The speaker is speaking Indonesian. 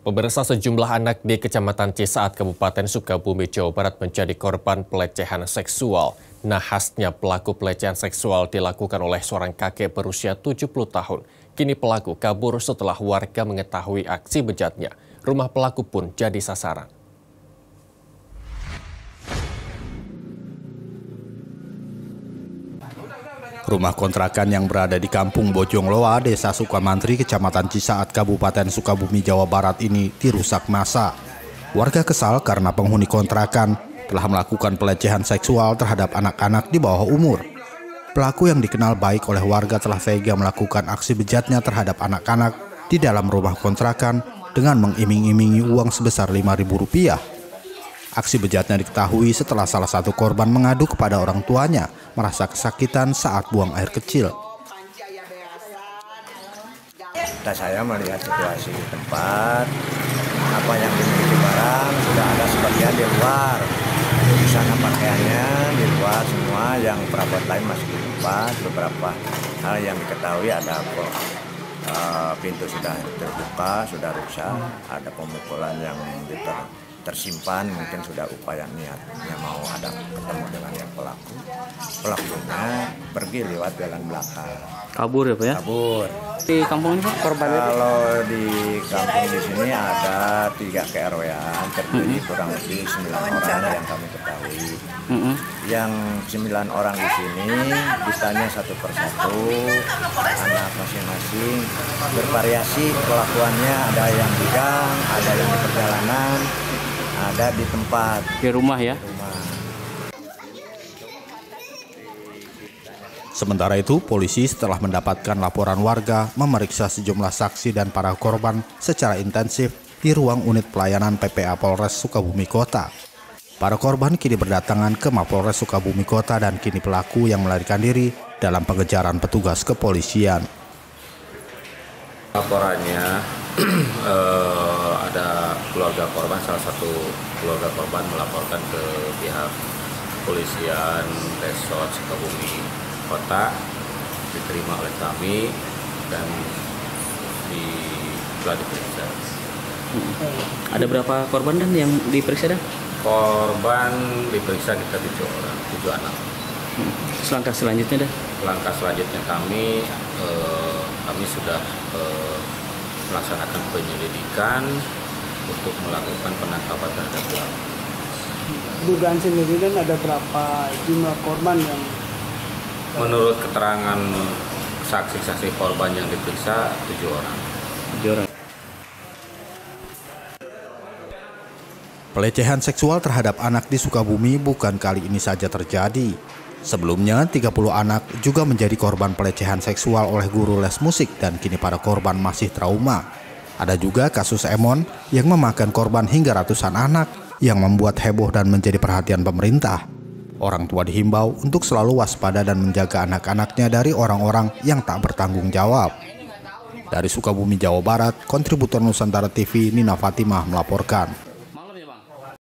Pemirsa sejumlah anak di Kecamatan Cisaat, Kabupaten Sukabumi, Jawa Barat menjadi korban pelecehan seksual. Nahasnya pelaku pelecehan seksual dilakukan oleh seorang kakek berusia 70 tahun. Kini pelaku kabur setelah warga mengetahui aksi bejatnya. Rumah pelaku pun jadi sasaran. Rumah kontrakan yang berada di Kampung Bojongloa, Desa Sukamantri, Kecamatan Cisaat, Kabupaten Sukabumi, Jawa Barat ini dirusak massa. Warga kesal karena penghuni kontrakan telah melakukan pelecehan seksual terhadap anak-anak di bawah umur. Pelaku yang dikenal baik oleh warga telah tega melakukan aksi bejatnya terhadap anak-anak di dalam rumah kontrakan dengan mengiming-imingi uang sebesar Rp5.000. Aksi bejatnya diketahui setelah salah satu korban mengadu kepada orang tuanya merasa kesakitan saat buang air kecil. Dan saya melihat situasi di tempat, apa yang dimiliki barang sudah ada sebagian di luar. Di sana pakaiannya di luar semua, yang perabot lain masih di tempat. Beberapa hal yang diketahui ada uh, pintu sudah terbuka, sudah rusak, ada pemukulan yang diter tersimpan mungkin sudah upaya niatnya mau ada ketemu dengan yang pelaku. Pelakunya pergi lewat jalan belakang. Kabur ya pak ya? Kabur. Di kampung ini pak korban kalau di kampung di sini ada tiga KRW-an terdiri mm -hmm. kurang lebih sembilan orang yang kami ketahui. Mm -hmm. yang sembilan orang di sini ditanya satu persatu anak masing-masing bervariasi kelakuannya ada yang di gang ada yang di perjalanan ada di tempat di rumah ya Sementara itu, polisi setelah mendapatkan laporan warga memeriksa sejumlah saksi dan para korban secara intensif di ruang unit pelayanan PPA Polres Sukabumi Kota. Para korban kini berdatangan ke Mapolres Sukabumi Kota dan kini pelaku yang melarikan diri dalam pengejaran petugas kepolisian. Laporannya eh, ada keluarga korban, salah satu keluarga korban melaporkan ke pihak kepolisian Resort Sukabumi Kota diterima oleh kami dan di telah diperiksa. Ada berapa korban dan yang diperiksa dah? Korban diperiksa kita tujuh orang, tujuh anak. Selangkah selanjutnya dah? Langkah selanjutnya kami eh, kami sudah eh, melaksanakan penyelidikan untuk melakukan penangkapan terhadap pelaku. Dugaan sendiri dan ada berapa jumlah korban yang Menurut keterangan saksi-saksi korban yang diperiksa tujuh orang. Tujuh orang. Pelecehan seksual terhadap anak di Sukabumi bukan kali ini saja terjadi. Sebelumnya, 30 anak juga menjadi korban pelecehan seksual oleh guru les musik dan kini para korban masih trauma. Ada juga kasus Emon yang memakan korban hingga ratusan anak yang membuat heboh dan menjadi perhatian pemerintah. Orang tua dihimbau untuk selalu waspada dan menjaga anak-anaknya dari orang-orang yang tak bertanggung jawab. Dari Sukabumi, Jawa Barat, kontributor Nusantara TV Nina Fatimah melaporkan.